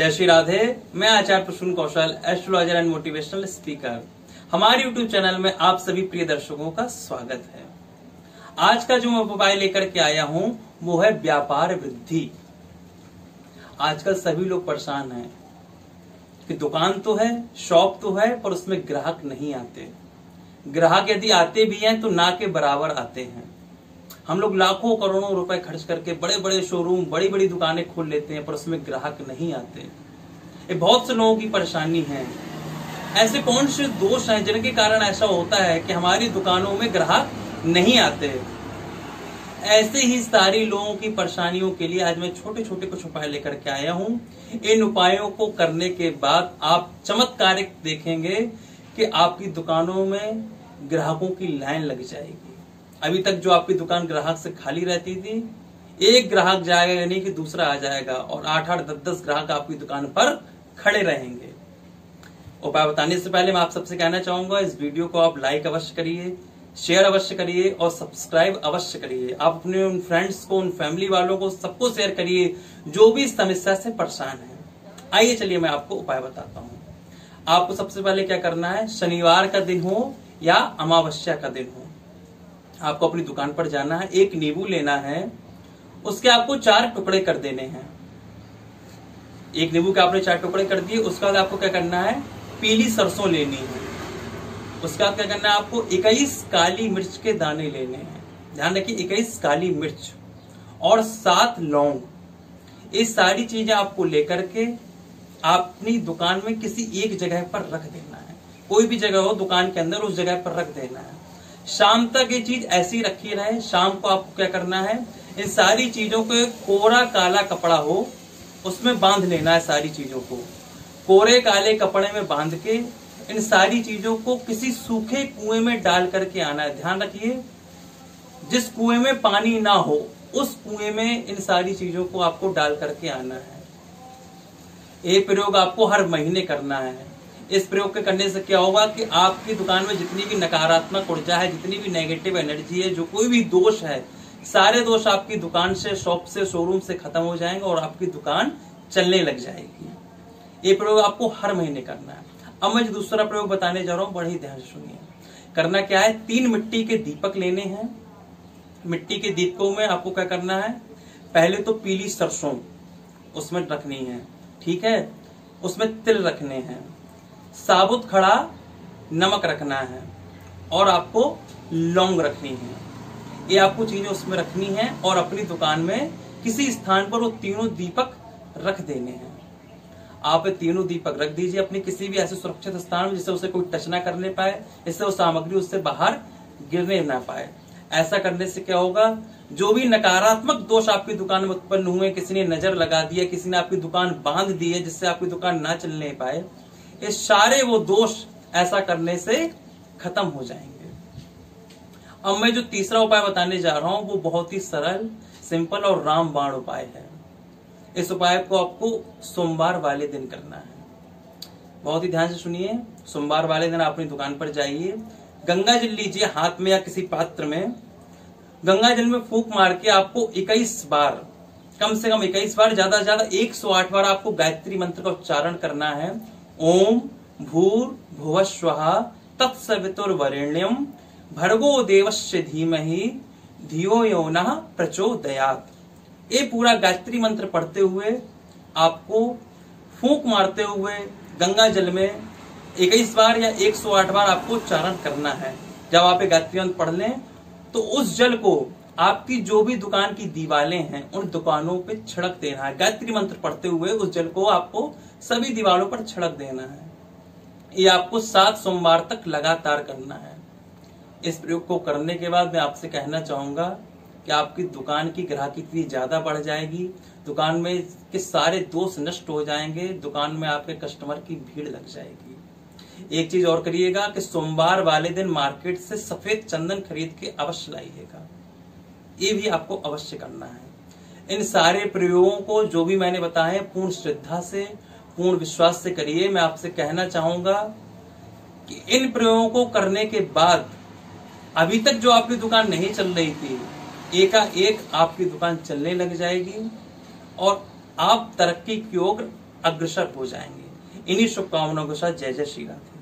जय श्री राधे। मैं Acharya Prasoon Kaushal astrologer and motivational speaker हमारे यूट्यूब चैनल में आप सभी प्रिय दर्शकों का स्वागत है। आज का जो मैं उपाय लेकर के आया हूँ, वो है व्यापार वृद्धि। आजकल सभी लोग परेशान हैं कि दुकान तो है शॉप तो है, पर उसमें ग्राहक नहीं आते। ग्राहक यदि आते भी हैं तो ना के बराबर आते हैं। हम लोग लाखों करोड़ों रुपए खर्च करके बड़े बड़े शोरूम बड़ी बड़ी दुकानें खोल लेते हैं, पर उसमें ग्राहक नहीं आते। ये बहुत से लोगों की परेशानी है। ऐसे कौन से दोष हैं जिनके कारण ऐसा होता है कि हमारी दुकानों में ग्राहक नहीं आते? ऐसे ही सारी लोगों की परेशानियों के लिए आज मैं छोटे छोटे कुछ उपाय लेकर के आया हूँ। इन उपायों को करने के बाद आप चमत्कारिक देखेंगे कि आपकी दुकानों में ग्राहकों की लाइन लग जाएगी। अभी तक जो आपकी दुकान ग्राहक से खाली रहती थी, एक ग्राहक जाएगा यानी कि दूसरा आ जाएगा और आठ आठ दस दस ग्राहक आपकी दुकान पर खड़े रहेंगे। उपाय बताने से पहले मैं आप सबसे कहना चाहूँगा, इस वीडियो को आप लाइक अवश्य करिए शेयर अवश्य करिए और सब्सक्राइब अवश्य करिए। आप अपने उन फ्रेंड्स को, उन फैमिली वालों को सबको शेयर करिए, जो भी इस समस्या से परेशान है। आइए चलिए मैं आपको उपाय बताता हूँ। आपको सबसे पहले क्या करना है, शनिवार का दिन हो या अमावस्या का दिन हो। आपको अपनी दुकान पर जाना है, एक नींबू लेना है, उसके आपको चार टुकड़े कर देने हैं। एक नींबू के आपने चार टुकड़े कर दिए, उसके बाद आपको क्या करना है? पीली सरसों लेनी है। उसके बाद क्या करना है? आपको इक्कीस काली मिर्च के दाने लेने हैं। ध्यान रखिए, इक्कीस काली मिर्च और सात लौंग। ये सारी चीज़ें आपको लेकर के अपनी दुकान में किसी एक जगह पर रख देना है। कोई भी जगह हो, दुकान के अंदर उस जगह पर रख देना है। शाम तक ये चीज़ ऐसी रखी रहे, शाम को आपको क्या करना है? इन सारी चीज़ों को कोरा काला कपड़ा हो, उसमें बाँध लेना है सारी चीज़ों को। कोरे काले कपड़े में बाँध के इन सारी चीज़ों को किसी सूखे कुएँ में डाल करके आना है। ध्यान रखिए, जिस कुएँ में पानी ना हो, उस कुएँ में इन सारी चीज़ों को आपको डाल करके आना है। ये प्रयोग आपको हर महीने करना है। इस प्रयोग के करने से क्या होगा कि आपकी दुकान में जितनी भी नकारात्मक ऊर्जा है, जितनी भी नेगेटिव एनर्जी है, जो कोई भी दोष है, सारे दोष आपकी दुकान से शॉप से शोरूम से खत्म हो जाएँगे और आपकी दुकान चलने लग जाएगी। ये प्रयोग आपको हर महीने करना है। अब मैं दूसरा प्रयोग बताने जा रहा हूँ, बड़े ध्यान से सुनिए। करना क्या है? तीन मिट्टी के दीपक लेने हैं। मिट्टी के दीपकों में आपको क्या करना है? पहले तो पीली सरसों उसमें रखनी है, ठीक है? उसमें तिल रखने हैं। साबुत खड़ा नमक रखना है और आपको लौंग रखनी है। ये आपको चीज़ें उसमें रखनी है और अपनी दुकान में किसी स्थान पर वो तीनों दीपक रख देने हैं। आप तीनों दीपक रख दीजिए अपनी किसी भी ऐसे सुरक्षित स्थान में जिससे उसे कोई टच ना करने पाए इससे वो सामग्री उससे बाहर गिरने ना पाए। ऐसा करने से क्या होगा? जो भी नकारात्मक दोष आपकी दुकान में उत्पन्न हुए किसी ने नज़र लगा दिया, किसी ने आपकी दुकान बाँध दी है जिससे आपकी दुकान ना चलने पाए ये सारे वो दोष ऐसा करने से खत्म हो जाएँगे। अब मैं जो तीसरा उपाय बताने जा रहा हूँ, वो बहुत ही सरल, सिंपल और रामबाण उपाय है। इस उपाय को आपको सोमवार वाले दिन करना है। बहुत ही ध्यान से सुनिए, सोमवार वाले दिन आप अपनी दुकान पर जाइए। गंगा जल लीजिए हाथ में या किसी पात्र में। गंगा जल में फूक मार के आपको 21 बार, कम से कम 21 बार, ज़्यादा से ज़्यादा 108 बार आपको गायत्री मंत्र का उच्चारण करना है। ओम भूर भुव स्व तत्सवितुर्वरेण्यम भर्गो देवस्य धीमहि धियो यो न प्रचोदयात। ये पूरा गायत्री मंत्र पढ़ते हुए, आपको फूंक मारते हुए गंगा जल में इक्कीस बार या 108 बार आपको चारण करना है। जब आप ये गायत्री मंत्र पढ़ लें तो उस जल को आपकी जो भी दुकान की दीवारें हैं, उन दुकानों पे छड़क देना है। गायत्री मंत्र पढ़ते हुए उस जल को आपको सभी दीवारों पर छिड़क देना है। ये आपको सात सोमवार तक लगातार करना है। इस प्रयोग को करने के बाद मैं आपसे कहना चाहूँगा कि आपकी दुकान की ग्राहकी इतनी ज़्यादा बढ़ जाएगी। दुकान में के सारे दोष नष्ट हो जाएँगे। दुकान में आपके कस्टमर की भीड़ लग जाएगी। एक चीज़ और करिएगा कि सोमवार वाले दिन मार्केट से सफ़ेद चंदन खरीद के अवश्य लाइएगा। ये भी आपको अवश्य करना है। इन सारे प्रयोगों को जो भी मैंने बताए पूर्ण श्रद्धा से, पूर्ण विश्वास से करिए। मैं आपसे कहना चाहूँगा कि इन प्रयोगों को करने के बाद, अभी तक जो आपकी दुकान नहीं चल रही थी एका एक आपकी दुकान चलने लग जाएगी और आप तरक्की की ओर अग्रसर हो जाएँगे। इन्हीं शुभकामनाओं के साथ जय जय श्री राधे।